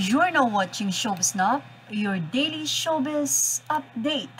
You're now watching Showbiz Now, your daily showbiz update.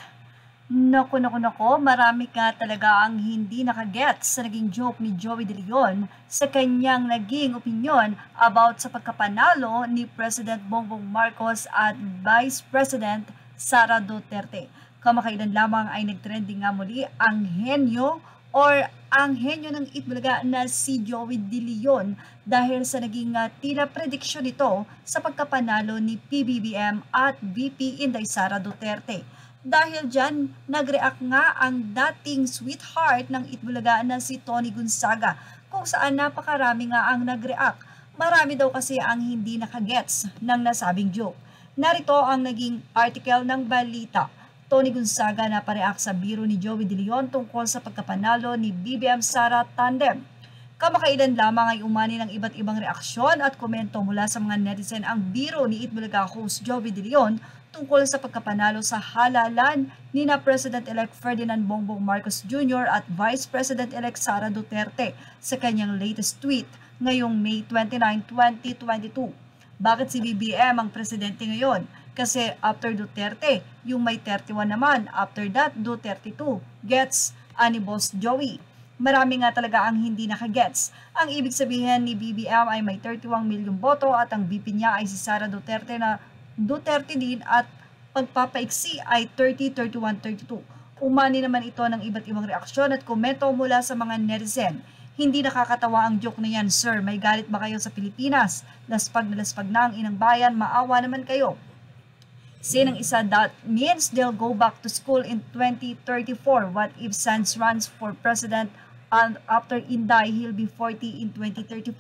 Naku, naku, naku, marami ka talaga ang hindi nakagets sa naging joke ni Joey De Leon sa kanyang naging opinion about sa pagkapanalo ni President Bongbong Marcos at Vice President Sara Duterte. Kamakailan lamang ay nagtrending nga muli ang henyo or ang henyo ng Itbulaga na si Joey De Leon dahil sa naging uh, tila prediksyon nito sa pagkapanalo ni PBBM at VP Inday Sara Duterte. Dahil dyan, nag-react nga ang dating sweetheart ng Itbulaga na si Tony Gonzaga kung saan napakarami nga ang nag-react. Marami daw kasi ang hindi nakagets ng nasabing joke. Narito ang naging article ng balita. Tony Gonzaga na pareak sa biro ni Joey De Leon tungkol sa pagkapanalo ni BBM Sara Tandem. Kamakailan lamang ay umani ng iba't ibang reaksyon at komento mula sa mga netizen ang biro ni Itbulaga host Joey De Leon tungkol sa pagkapanalo sa halalan ni na President-elect Ferdinand Bongbong Marcos Jr. at Vice President-elect Sara Duterte sa kanyang latest tweet ngayong May 29, 2022. Bakit si BBM ang presidente ngayon? Kasi after Duterte, yung may 31 naman. After that, Duterte 2. Gets ani Boss Joey marami nga talaga ang hindi nakagets. Ang ibig sabihin ni BBM ay may 31 milyong boto at ang VP niya ay si Sara Duterte na Duterte din at pagpapaiksi ay 30, 31, 32. Umani naman ito ng iba't ibang reaksyon at komento mula sa mga netizen. Hindi nakakatawa ang joke na yan, sir. May galit ba kayo sa Pilipinas? Laspag na laspag na ang inang bayan, maawa naman kayo. Sinang isa that means they'll go back to school in 2034. What if Sands runs for president and after Inday, he'll be 40 in 2034?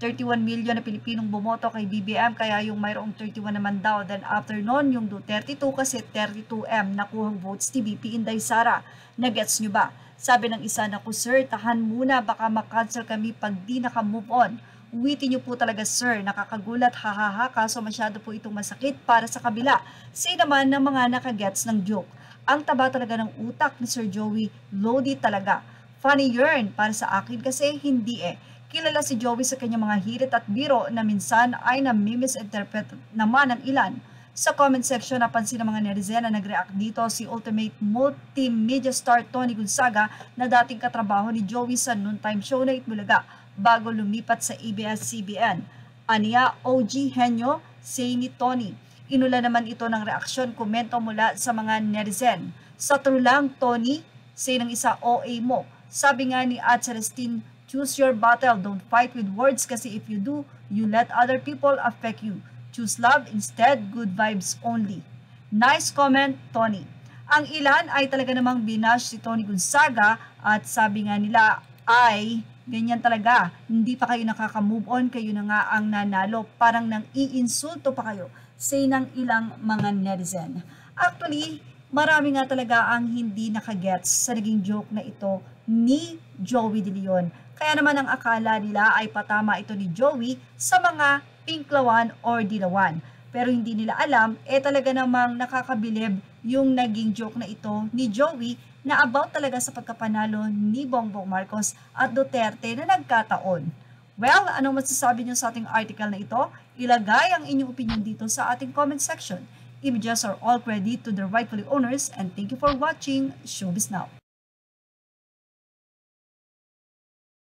31 million na Pilipinong bumoto kay BBM kaya yung mayroong 31 naman daw. Then after nun, yung Duterte 2 kasi 32M nakuhang votes ni BP Inday Sara. Nagets nyo ba? Sabi ng isa na ko, sir, tahan muna baka makancel kami pag di naka-move on. Uwitin niyo po talaga sir, nakakagulat, hahaha, kaso masyado po itong masakit para sa kabila. Say naman ng mga nakagets ng joke. Ang taba talaga ng utak ni Sir Joey, loaded talaga. Funny yarn, para sa akin kasi hindi eh. Kilala si Joey sa kanyang mga hirit at biro na minsan ay nami-misinterpret naman ng ilan. Sa comment section, napansin ng mga netizen na nag-react dito si Ultimate Multimedia Star Tony Gonzaga na dating katrabaho ni Joey sa noontime show na Itbulaga bago lumipat sa ABS-CBN. Aniya OG Henyo, say ni Tony. Inula naman ito ng reaksyon komento mula sa mga netizen. Sa true lang, Tony, say ng isa OA mo. Sabi nga ni Ad Celestine Choose your battle. Don't fight with words kasi if you do, you let other people affect you. Choose love instead, good vibes only. Nice comment, Tony. Ang ilan ay talaga namang binash si Tony Gonzaga at sabi nga nila ay ganyan talaga. Hindi pa kayo nakaka-move on, kayo na nga ang nanalo. Parang nang iinsulto pa kayo. Say ng ilang mga netizen. Actually, marami nga talaga ang hindi nakagets sa naging joke na ito ni Joey De Leon. Kaya naman ang akala nila ay patama ito ni Joey sa mga pinklawan or dilawan. Pero hindi nila alam, eh talaga namang nakakabilib yung naging joke na ito ni Joey na about talaga sa pagkapanalo ni Bongbong Marcos at Duterte na nagkataon. Well, anong masasabi niyo sa ating article na ito? Ilagay ang inyong opinion dito sa ating comment section. Images are all credit to the rightfully owners and thank you for watching Showbiz Now.